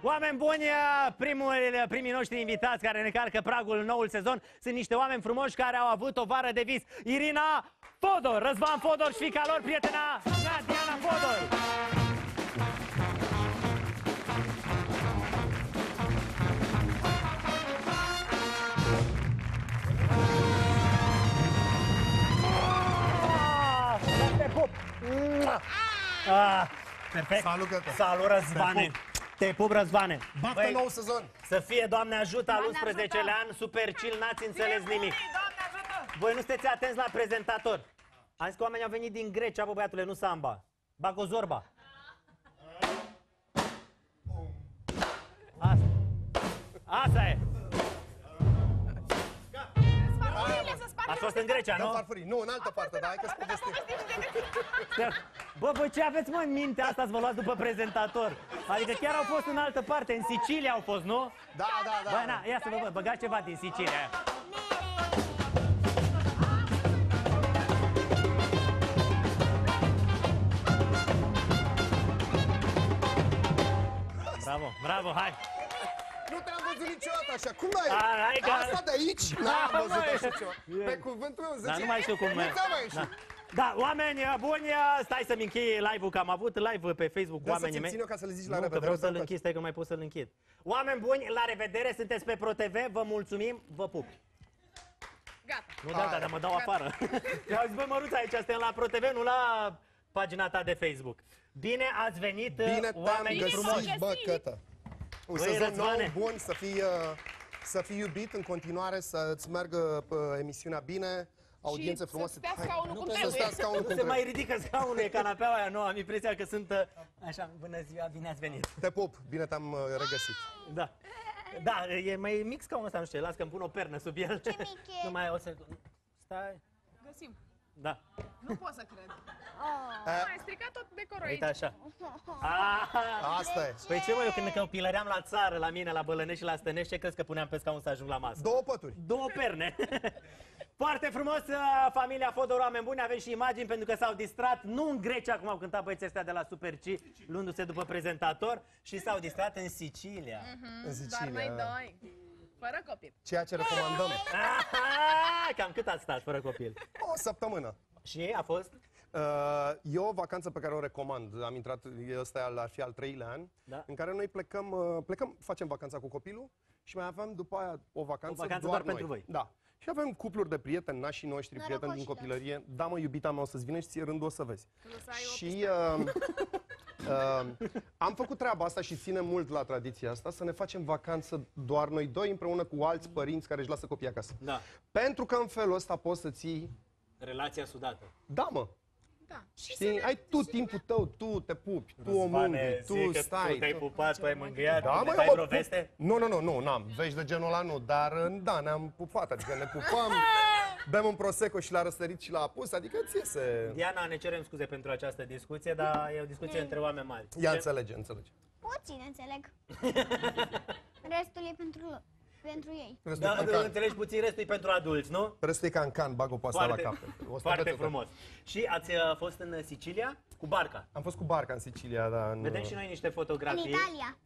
Oameni buni, primul, primii noștri invitați care ne calcă pragul noul sezon sunt niște oameni frumoși care au avut o vară de vis. Irina Fodor, Răzvan Fodor și fica lor, prietena mea, Diana Fodor. Ah, Te pup! Ah, perfect! Salut, Gătă. Salut, Răzvane! Te pup, Răzvane! Baftă Băi, nou sezon! Să fie, Doamne ajută, al Doamne 11-lea an, super chill, n-ați înțeles nimic. Voi nu sunteți atenți la prezentator. Am zis că oamenii au venit din Grecia, bă, băiatule, nu samba. Bago zorba. Asta. Asta e. Ați fost în Grecia, Dăm nu? farfurii. Nu, în altă parte, dar hai că-ți povestim. Bă, voi ce aveți, mă, în minte asta să vă luați după prezentator? Adică chiar au fost în altă parte, în Sicilia au fost, nu? Da, da, da. Bă, na, ia să vă vă, băgați ceva din Sicilia. Bravo, bravo, hai! Nu te-am văzut niciodată așa. Cum ai? A, hai că- Asta de aici? N-am Da, văzut măi. așa ceva. Pe cuvântul meu, zice. Dar nu mai știu cum... Nu ți-a mai ieșit. Da. Da, oameni buni, stai să-mi închei live-ul, că am avut live pe Facebook cu Vreau să oamenii ți mei. țin eu ca să le zici la nu, că revedere. vreau să-mi să-l închid, stai că nu mai pot să-l închid. Oameni buni, la revedere, sunteți pe ProTV, vă mulțumim, vă pup. Gata. Nu, da, da, dar mă dau afară. Eu zis, bă, Măruța, aici suntem la ProTV, nu la pagina ta de Facebook. Bine ați venit, Bine te-am oameni Bine frumoși. găsit, bă, Cătă. Un Băi, sezon nou, Răzvane. bun, să fii, uh, să fii iubit în continuare, să-ți meargă uh, emisiunea bine, audiențe și frumoase. să stea Hai, scaunul cum Să trebuie. stea scaunul Nu cum se mai trebuie. ridică scaunul, e canapeaua aia nouă, am impresia că sunt... uh, Așa, bună ziua, bine ați venit. Te pup, bine te-am uh, regăsit. Da. Da, e mai mic scaunul ăsta, nu știu, las că îmi pun o pernă sub el. Ce mic e? Nu mai o să... Stai. Găsim. Da. Nu pot să cred. Eh, Ai stricat tot decorul aici. Uite așa. Ah, Asta e. Păi ce mă, eu când copilăream la țară, la mine, la Bălănești și la Stănești, ce crezi că puneam pe scaun să ajung la masă? Două pături. Două perne. Foarte frumos, uh, familia Fodor, oameni buni, avem și imagini pentru că s-au distrat, nu în Grecia, cum au cântat băieții ăștia de la Super C, luându-se după prezentator, și s-au distrat în Sicilia. În Doar Sicilia. noi doi. Fără copil. Ceea ce recomandăm. Aha, cam cât ați stat fără copil? O săptămână. Și a fost? Uh, e o vacanță pe care o recomand. Am intrat, ăsta e al- ar fi al treilea an, Da. în care noi plecăm, uh, plecăm, facem vacanța cu copilul și mai avem după aia o vacanță, O vacanță doar, doar noi. pentru voi. Da. Și avem cupluri de prieteni, nașii noștri, prieteni din Norocoșilor. copilărie. Da, mă, iubita mea, o să-ți vină și ție rândul o să vezi. Tu să ai o Și uh, uh, am făcut treaba asta și ținem mult la tradiția asta, să ne facem vacanță doar noi doi împreună cu alți părinți care își lasă copiii acasă. Da. Pentru că în felul ăsta poți să ții... Relația sudată. Da, mă, Da. Și Știi? Ai tu timpul tău, tu te pupi, tu o Răzvane, mângâi, zi tu că stai. Tu te-ai tu- pupat, tu ai mângâiat, Da, ne mă, dai eu vreo mă veste? pup. Nu, nu, nu, nu, n-am. Vești de genul ăla nu, dar da, ne-am pupat, adică ne pupăm, bem un prosecco și la răsărit și la apus, adică ți iese. Diana, ne cerem scuze pentru această discuție, dar e o discuție între oameni mari. Ia Ce- înțelege, înțelege. Puțin înțeleg. Restul e pentru, pentru ei. Restul, Da, e ca în nu can. înțelegi puțin, restul e pentru adulți, nu? Restul e ca în can, bag o pasă la cap. O să foarte vedeți, frumos. Și ați uh, fost în Sicilia cu barca. Am fost cu barca în Sicilia, da. În, Vedem și noi niște În fotografii. Italia.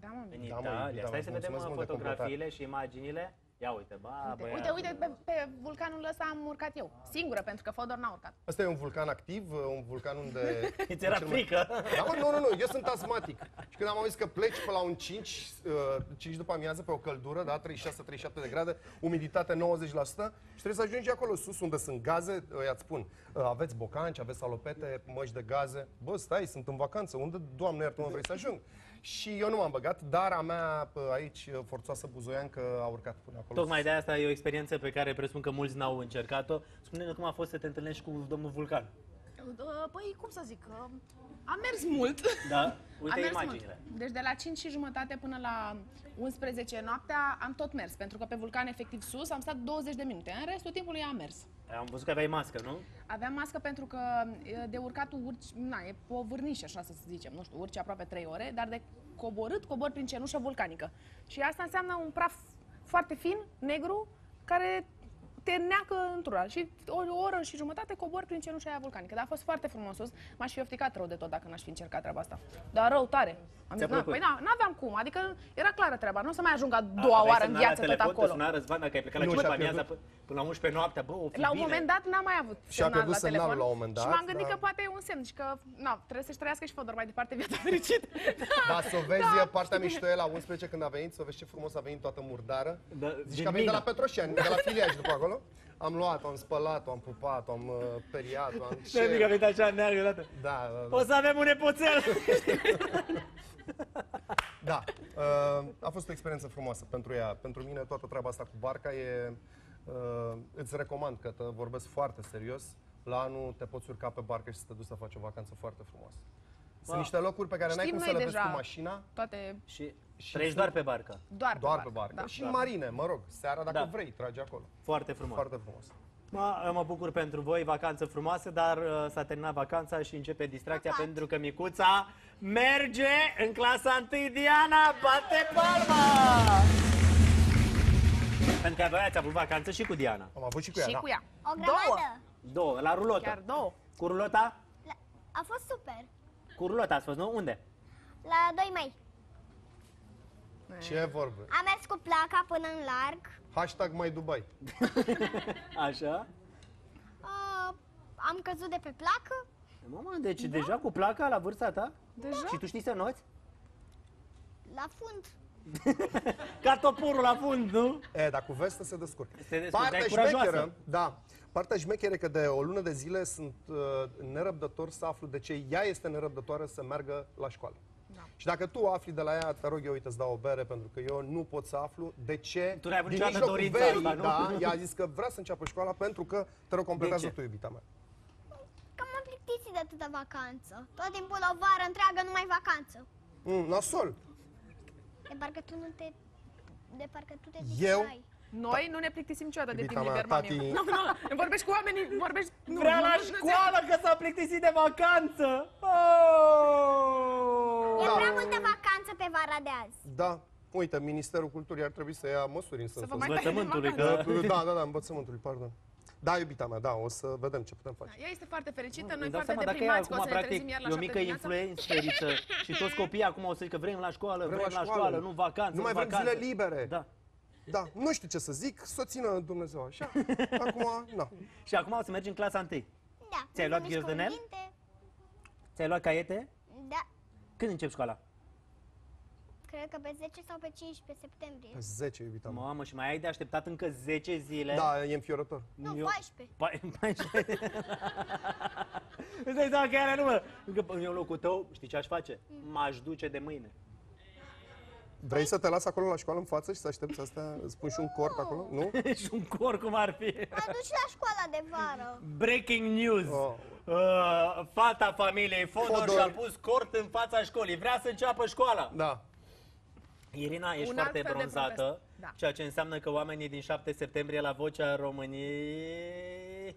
Da, mă. În Da, mă, Italia. da, Stai mă, să vedem mulțumesc uh, mult de fotografiile și imaginile. Ia uite, ba, băiat. Uite, uite, pe, pe vulcanul ăsta am urcat eu. Singură, pentru că Fodor n-a urcat. Asta e un vulcan activ, un vulcan unde... Îți era cel mai- frică. Da, mă, nu, nu, nu, eu sunt asmatic. Și când am auzit că pleci pe la un 5, uh, 5 după amiază pe o căldură, da, 36-37 de grade, umiditate 90% și trebuie să ajungi acolo sus unde sunt gaze, ăia îți spun, uh, aveți bocanci, aveți salopete, măști de gaze. Bă, stai, sunt în vacanță, unde, doamne iartă, mă vrei să ajung? Și eu nu m-am băgat, dar a mea uh, aici, uh, forțoasă buzoiancă, a urcat până acolo. Tocmai de asta e o experiență pe care presupun că mulți n-au încercat-o. Spune-ne cum a fost să te întâlnești cu domnul Vulcan. Păi, cum să zic, uh, am mers mult. Da? Uite am mers imaginile. mult. Deci de la 5 și jumătate până la 11 noaptea am tot mers, pentru că pe vulcan efectiv sus am stat 20 de minute. În restul timpului am mers. Am văzut că aveai mască, nu? Aveam mască pentru că e, de urcatul urci, na, e o vârnișă, așa să zicem, nu știu, urci aproape 3 ore, dar de coborât, cobor prin cenușă vulcanică. Și asta înseamnă un praf foarte fin, negru, care te neacă într-una și o, o oră și jumătate cobor prin cenușa aia vulcanică. Dar a fost foarte frumos sus. M-aș fi ofticat rău de tot dacă n-aș fi încercat treaba asta. Dar rău tare. Am Ți-a zis, na, plăcut? păi da, n-aveam cum. Adică era clară treaba. Nu o să mai ajung a doua Aveai oară în semnal la viață tot telefon, te acolo. suna Răzvan dacă ai plecat la Nu, ce și-a după amiaza pierdut. până, până la 11 noaptea, bă, o fi La un bine. moment dat n-am mai avut Și-a semnal pierdut la semnalul telefon la un moment și dat, m-am gândit da. că poate e un semn și că na, trebuie să-și trăiască și Fodor mai departe viața fericită. Da, să o vezi Da, partea știi mișto e la 11 când a venit, să o vezi ce frumos a venit toată murdară. Da, Zici din că a venit de la mină. Petroșani, de la filiaș după acolo. Am luat-o, am spălat-o, am pupat-o, am uh, periat-o, am Nu nimic, a venit așa neagră dată. Da, da, O da. să avem un nepoțel! da. Uh, a fost o experiență frumoasă pentru ea. Pentru mine toată treaba asta cu barca e... Uh, îți recomand că te vorbesc foarte serios. La anul te poți urca pe barcă și să te duci să faci o vacanță foarte frumoasă. Sunt Wow. niște locuri pe care n-ai Știm cum să noi le vezi deja. cu mașina, Toate și Și trăiești sunt- doar pe barcă. doar, doar pe barcă. Da. Și în marine, mă rog, seara dacă Da. vrei, tragi acolo. Foarte frumos. Foarte frumos. Mă, mă bucur pentru voi, vacanță frumoasă, dar uh, s-a terminat vacanța și începe distracția Păcat. pentru că micuța merge în clasa 1 Diana, bate palma! Pentru că voi ați avut vacanță și cu Diana. Am avut și cu ea, Și da. cu ea. O Două. grămadă. Două, la rulotă. Chiar două. Cu rulota? La- A fost super. Cu rulota ați fost, nu? Unde? La 2 mai. Ce vorbă? Am mers cu placa până în larg. Hashtag mai Dubai. Așa? Uh, am căzut de pe placă. Mamă, deci deja cu placa la vârsta ta? Deja? Și tu știi să noți? La fund. Ca toporul la fund, nu? E, dar cu vestă se descurcă. Se descurcă, Partea dar e curajoasă. șmecheră, da, partea șmecheră e că de o lună de zile sunt uh, nerăbdător să aflu de ce ea este nerăbdătoare să meargă la școală. Da. Și dacă tu afli de la ea, te rog eu, uite, îți dau o bere, pentru că eu nu pot să aflu de ce, Tu n-ai avut din niciodată mijlocul dorința verii, asta, nu? da, ea a zis că vrea să înceapă școala pentru că te rog, completează ce? tu, iubita mea. Că m-am plictisit de atâta vacanță. Tot timpul o vară întreagă numai vacanță. Mm, nasol. De parcă tu nu te... De parcă tu te Eu? distrai. Noi nu ne plictisim niciodată de Iubita timp mea, liber, mami. tati- Nu, nu, vorbești cu oamenii, vorbești... Nu, Vrea nu, la nu, nu, școală că s-a plictisit de vacanță! Oh! E Da. prea multă vacanță pe vara de azi. Da, uite, Ministerul Culturii ar trebui să ia măsuri în Să vă sensul mai ăsta. taie din Învățământului, vacanță. că- Da, da, da, învățământului, pardon. Da, iubita mea, da, o să vedem ce putem face. Ea este foarte fericită, Îmi noi dau foarte seama, dacă e deprimați că o acum, să ne practic, trezim iar la e o șapte mică dimineața. influențăriță și toți copiii acum o să zică vrem la școală, vrem, la școală, nu vacanță, Nu mai vrem vacanță. zile libere. Da. Da, nu știu ce să zic, să o țină Dumnezeu așa. Acum, na. Și acum o să mergi în clasa 1. Da. Ți-ai nu luat mișcă un ghiozdanel? dinte. Ți-ai luat caiete? Da. Când începi școala? Cred că pe 10 sau pe 15 septembrie. Pe 10, iubita mea. Mamă, și mai ai de așteptat încă 10 zile? Da, e înfiorător. Nu, Eu- 14. Păi, mai Îți dai seama că ea are număr. Că eu în locul tău, știi ce aș face? M-aș duce de mâine. Vrei să te las acolo la școală în față și să aștepți asta? Îți pun și un corp acolo? Nu? și un cor cum ar fi. Mă duci la școala de vară. Breaking news. Oh. Uh, fata familiei Fodor, Fodor. și-a pus cort în fața școlii. Vrea să înceapă școala. Da. Irina, ești Un foarte alt fel de bronzată, protest. Da. ceea ce înseamnă că oamenii din 7 septembrie la Vocea României...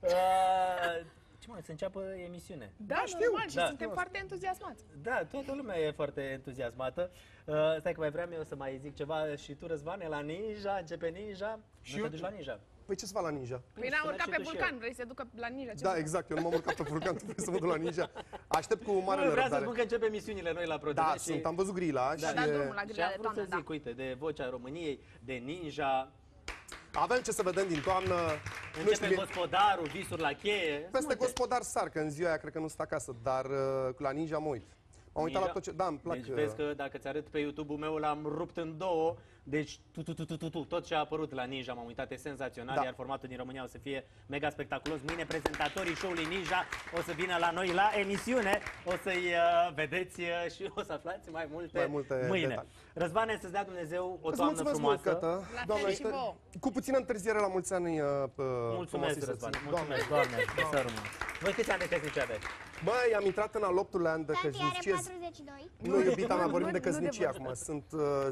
uh, ce mai, să înceapă emisiune. Da, știu. normal, și Da. suntem foarte entuziasmați. Da, toată lumea e foarte entuziasmată. Uh, stai că mai vreau eu să mai zic ceva și tu, Răzvane, la Ninja, începe Ninja. Și nu eu- te duci la Ninja. Păi ce să fac la Ninja? Păi n-a sună urcat și pe tu și vulcan, eu. vrei să se ducă la ninja? Ce Da, să- exact, eu nu m-am urcat pe vulcan, trebuie să mă duc la Ninja. Aștept cu mare Nu, vreau să nerăbdare. spun că începe emisiunile noi la ProTV Da, și... sunt, am văzut grila și Da, da, e- drumul la Și grila am de vrut toamnă, să da. zic, uite, de Vocea României, de Ninja, avem ce să vedem din toamnă. Nu începe știu, bine. gospodarul, visuri la cheie. peste multe. gospodar sar, că în ziua aia cred că nu sunt acasă, dar uh, la Ninja mă uit. M-am uitat la Ninja? tot ce... Da, îmi plac... Deci vezi că dacă ți arăt pe YouTube-ul meu, l-am rupt în două. Deci tu, tu, tu, tu, tu, tu, tot ce a apărut la Ninja, m-am uitat, e senzațional, Da. iar formatul din România o să fie mega spectaculos. Mâine prezentatorii show-ului Ninja o să vină la noi la emisiune, o să-i uh, vedeți uh, și o să aflați mai multe, Mai multe mâine. detalii. Răzvane, să-ți dea Dumnezeu o Îți toamnă mulțumesc frumoasă. mult, Cătă. La fel Doamne, și ajută. vouă. Cu puțină întârziere la mulți ani. Uh, uh, Mulțumesc, frumoasei Răzvan. soții. Mulțumesc, Doamne, ajută, să rămână. Voi câți ani de căsnicie aveți? Băi, am intrat în al 8-lea an de Tati are căsnicie. 42. Nu, iubita mea, Nu, vorbim nu, de nu de căsnicie vârstă. acum. Sunt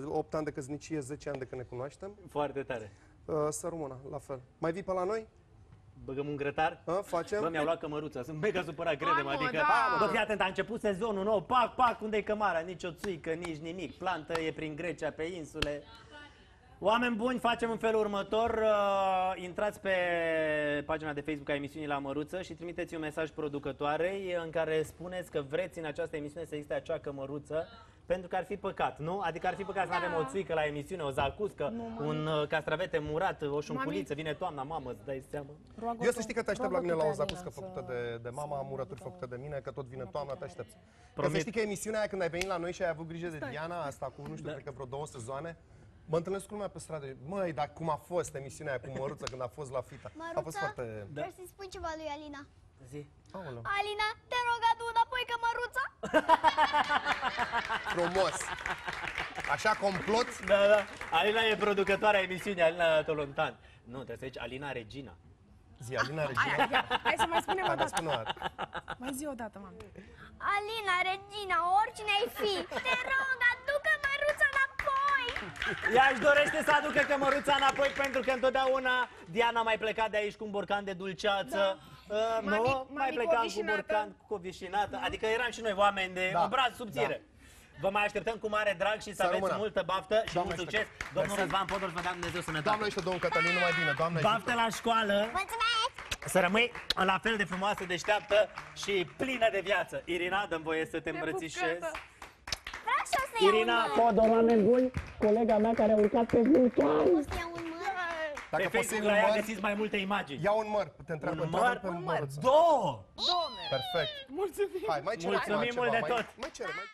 uh, 8 ani de căsnicie, 10 ani de când ne cunoaștem. Foarte tare. Uh, să rămână, la fel. Mai vii pe la noi? Băgăm un grătar? Uh, facem? Bă, mi-au luat cămăruța, sunt mega supărat, credem, mă, adică... da. Bă, fii atent, a început sezonul nou, pac, pac, unde e cămara? Nici o țuică, nici nimic, plantă e prin Grecia, pe insule. Oameni buni, facem în felul următor. Uh, intrați pe pagina de Facebook a emisiunii La Măruță și trimiteți un mesaj producătoarei în care spuneți că vreți în această emisiune să existe acea cămăruță pentru că ar fi păcat, nu? Adică ar fi păcat să nu avem o țuică la emisiune, o zacuscă, un uh, castravete murat, o șunculiță, vine toamna, mamă, îți dai seama. Roagă Eu să știi că te aștept la mine la o roagă-te, zacuscă Alina, făcută de, de mama, murături făcute de mine, că tot vine toamna, te aștept. Că Promit. să știi că emisiunea aia când ai venit la noi și ai avut grijă de Diana, asta cu, nu știu, cred că vreo două sezoane, Mă întâlnesc cu lumea pe stradă. Măi, dar cum a fost emisiunea aia cu Măruță când a fost la Fita? A fost Măruță, foarte... vreau să-i spun ceva lui Alina. Zi. Aoleu. Alina, te rog adu înapoi cămăruța. Frumos! Așa complot? Da, da. Alina e producătoarea emisiunii, Alina Tolontan. Nu, trebuie să zici Alina Regina. Zi, Alina Hai, Regina. hai, hai să mai spunem o Hai, mai dată. spune o dată. Mai zi o dată, mami. Alina, Regina, oricine ai fi, te rog, adu cămăruța înapoi. Ea își dorește să aducă cămăruța înapoi pentru că întotdeauna Diana a mai plecat de aici cu un borcan de dulceață. Uh, Mami- nu? mami mai plecam cu covișinată. borcan cu covișinată. Adică eram și noi oameni de Da, obraz subțire. Vă mai așteptăm cu mare drag și să, Să aveți rămână. multă baftă și Doamne mult succes. ajută. Domnul Mersi. Răzvan Podor, vă dea Dumnezeu sănătate. Doamne și domnul Cătălin, numai bine. Doamne Baftă ajută. la școală, Mulțumesc. să rămâi la fel de frumoasă, deșteaptă și plină de viață. Irina, dăm voie să te îmbrățișez. Nebucată. Vreau și eu să iau Irina un măr. Podor, oameni buni, colega mea care a urcat pe vulcan. Poți să iau un măr? Dacă Pe poți să Facebook iei la un ea măr, găsiți mai multe imagini. ia un măr. Te întreabă, Un întreabă măr? pe Un măruță. Două! Doamne. Perfect. Mulțumim. Hai, mai cere Mulțumim ceva, mult de mai- tot. Mai cere, mai